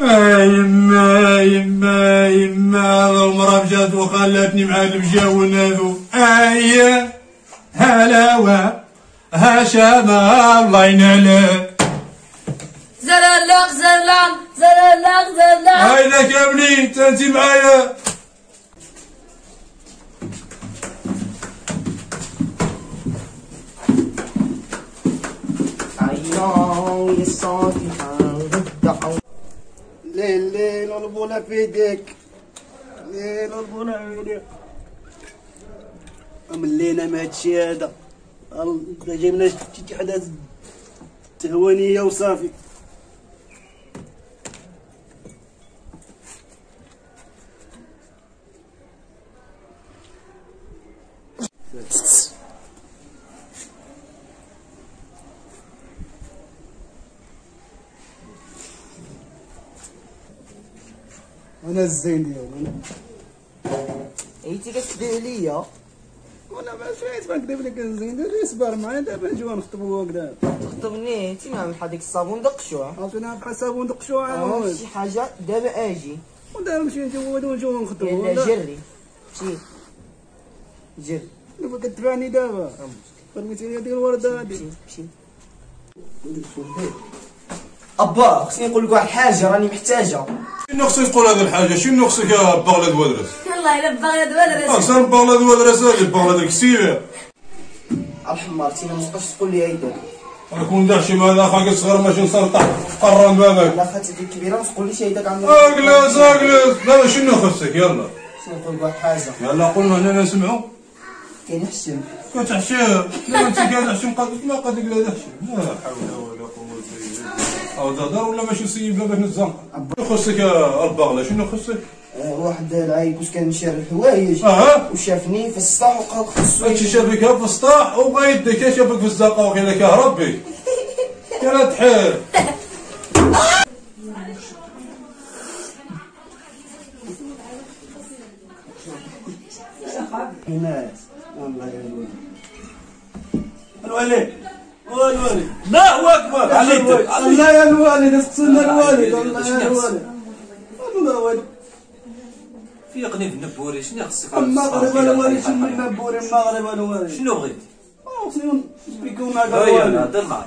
آه يما يما يما المرأة مشات وخلتني مع المجاون هذو آية هلاوة هشامة الله يناله زلالق زلال زلالق زلال هاي لك يا ابني تنتي معايا عيناي الصادحة والدعوة ليل ليل البولا في يديك ليل البولا في ملينا من هادشي هذا جايبنا شي حدا تهوانية وصافي. أنا الزين ديالي أنا. ايتي كتدير عليا وأنا ما فايت ما نكذب لك الزين ديالي إصبر معايا دابا نجيو نخطبوا هكذا تخطبني انت ما عمل هذيك الصابون دقشوع عرفتنا بحال صابون دقشوا آه شي حاجة دابا آجي. ودابا نمشي نجيو ونجيو نخطبوا يلا جري. مشي جري. دابا كتبعني دابا. رميتي لي هذيك الوردة مشي مشي أبا خصني نقول لك واحد الحاجة راني محتاجة. شنو خصك تقول هذه الحاجة؟ شنو خصك يا بغلاد ودرس والله إلا باغي تبادر أكثر بغلاد ودرس هذه بغلاد الكسيبة الحمار تينا ما تبقاش تقول لي هيدا يكون داعشي ماذا خاك صغير ماشي نسلطح قرن بابك لا خاتي ديك كبيرة ما تقول ليش هيداك عامل اجلس اجلس لا شنو خصك يلا. خصني نقول؟ لك واحد الحاجة يلا قلنا هنا نسمعوا كاين حشم كتحشم لا انت كتحشم قد ما قد لا تحشم لا حول ولا قوة الا بالله أو دار ولا ماشي صيب بابك نتزنقر شنو خصك يا البغلة شنو خصك واحد العيب واش كان شاري الحوايج آه وشافني في السطح وقال خصو هادشي شافك في السطاح وبغا يديك شافك في الزنقة وكيلا كهرب بك كان تحير الناس والله يا الوالد الوالد الوالد لا أكبر. عليك الله يا الوالد اسقسنا الوالد الله يا الوالد والله الوالد فيقني في النبوري شنو خصك المغرب الوالد شنو النبوري؟ المغرب الوالد شنو بغيت؟ خصني نسبيكو معك الوالد نهضر معك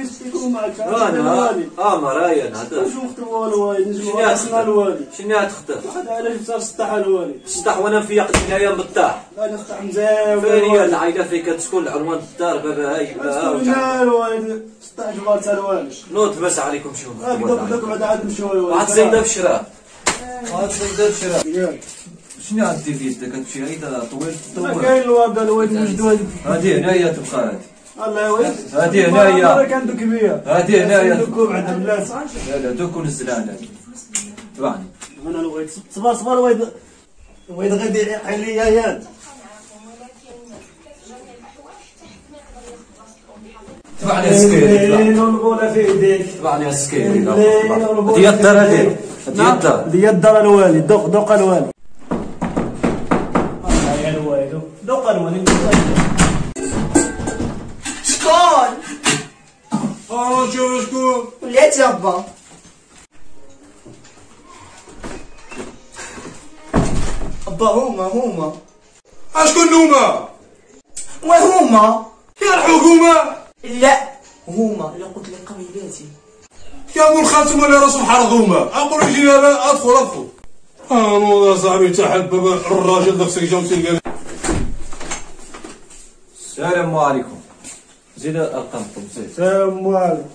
نسبيكو معك أنا الوالد أمر هيا نهضر واش نخطبوا الوالد شنو نجمعوا راسنا الوالد شنو غتخطف؟ هذا علاش صار سطح الوالد تسطح وأنا مفيق الدنيا بالطاح لا نفتح مزيان فين هي العائله فين كتسكن العنوان الدار بابا هاي بابا الوالد سطح جبارة الوالد نوض بس عليكم شو دوك بعد عاد نمشيو واحد زيده بشرا واحد زيده بشرا ياك. شنو غدير في يدك كتمشي هيدا طويل ما طويل كاين الوالد الوالد مجدود هادي هنايا تبقى هادي. الله يا ولد هادي هنايا. مرة كان دوك بيا هادي هنايا. دوكو بعد بلاص لا لا دوك ونزلان هادي. طبعني أنا الوالد صبر صبر الوالد الوالد غادي يعيق عليا ياك طبعني السكيري. لين الغولة في يديك. طبعني السكيري لين الغولة هادي الدار هادي. هادي نعم. الدار. الوالد دوق دوق الوالد الله يا دوق الوالد شكون آه شوف شكون؟ وليت يا با هما هما. أشكون هما؟ يا الحكومة لا هما. لا قلت لك قبيلاتي يا الخاتم ولا راسو حرضومة أقول لك أنا أدخل أدخل. آه نوض يا صاحبي تحب بابا الراجل داك سيك جاو تلقى السلام عليكم. زيد ارقامكم زيد. سلام عليكم.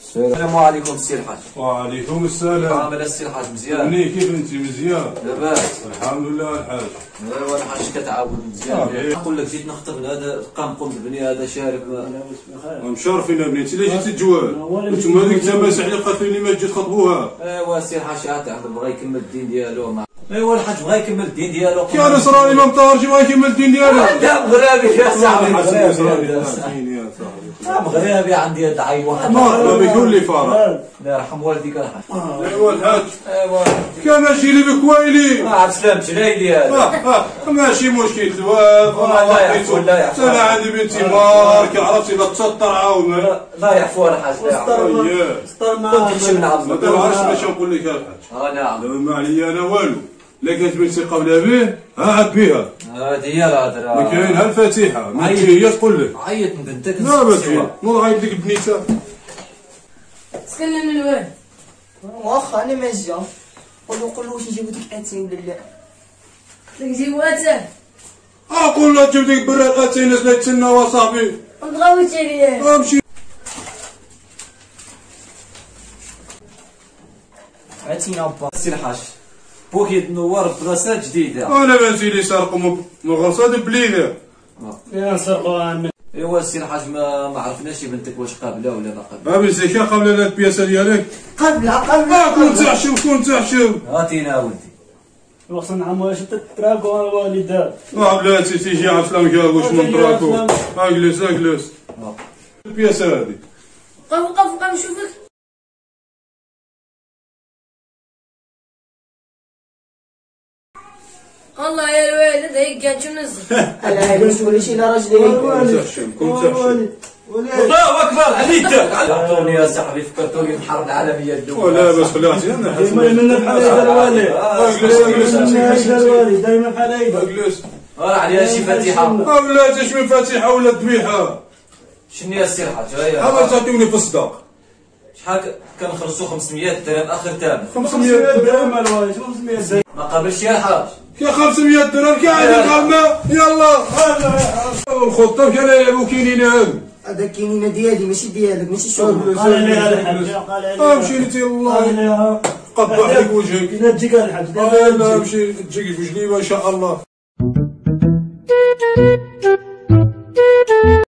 السلام عليكم سي الحاج. وعليكم السلام. عامل السي الحاج؟ مزيان. مني كيف أنت؟ مزيان. لاباس. الحمد لله الحاج. ايوا الحاج كتعاون آه، مزيان إيه. نقول لك جيت نخطب هذا قام قم بالبني هذا شارب. مشرفين ابني انت ليش تتجوال أنتم هذيك التماسح اللي قالت لي ما تجي تخطبوها أيوا سي الحاج عاد بغى يكمل الدين ديالو مع ايوا الحاج بغى يكمل الدين ديالو. يا نصراني ما مطارش بغا يكمل الدين ديالو. لا مغربي يا صاحبي مغربي يا صاحبي. مغربي عندي هاد العين واحد ما ما بيقول لي لا الله يرحم والديك الحاج ايوا الحاج ايوا كان ماشي لي بكويلي. ما عرفت سلامتي ليلي هذا. آه آه ماشي مشكل والله يعفو، الله يعفو. أنا عندي بنتي مارك عرفتي؟ لا تسطر عاود. لا- لا يعفو الحاج لا يعفو. اييه استر كنت معاه تمشي من عظمك ما تعرفش باش نقول لك الحاج آه نعم. ما عليا أنا والو. لا كانت بنتي قبل به ها عبيها هذه هي الهضره ما كاين ها الفاتحه ما هي تقول لك. عيط من بنتك لا باش سوا. مو غايب ديك البنيته سكن من الوالد واخا أنا ما جا. قول له قول له واش يجيبوا ديك أتين بالله. لك جيواتك أقول له تجيب ديك براقتين الناس لا يتسناو صاحبي وتغوت عليا أمشي. أتينا با سي الحاج. بوك يتنور بلاصه جديدة. أنا بنتي لي سارق من غرصه بليده يا نسرقوا عنا إيوا سي الحاج ما ما عرفناش بنتك واش قابلة ولا ما قابلة. بابي زكا قبل لا البياسه ديالك؟ قبلها آه قبلها كنت تحشم كنت تحشم. هاتينا ولدي وخصنا نعمو واش الوالدات آه بلاتي تيجي على الفلام كاع واش من تراكو. أجلس أجلس. آه. البياسه هذه وقف وقف وقف نشوفك الله يا الوالد هيك قاعد شو نزل أنا عايز ولا شي لا راجل كنت تحشم كنت تحشم الله اكبر عليك عطوني يا صاحبي فكرتوني بالحرب العالميه الاولى ولا بس خليها أنا دايما منا بحال هيدا الوالد هيدا الوالد دايما بحال هيدا اجلس راه عليها شي فاتحه بلاتي من فاتحه ولا ذبيحه شنو يا سي الحاج هيا هذا تعطيوني في الصداق شحال كنخلصوا 500 درهم آخر ثمن 500 درهم الوالد 500 درهم. ما قابلش يا الحاج يا 500 درهم كاع هذه الغلمه يلا. الخطه كان يلعبوا كاينين هاد هذا كاينين ديالي ماشي ديالك ماشي شغل قال لها الحاج قال لها أمشي انت الله. قبح لك وجهك. إلا تجيك الحاج لا تجيك. أمشي تجيك بجليبه ان شاء الله.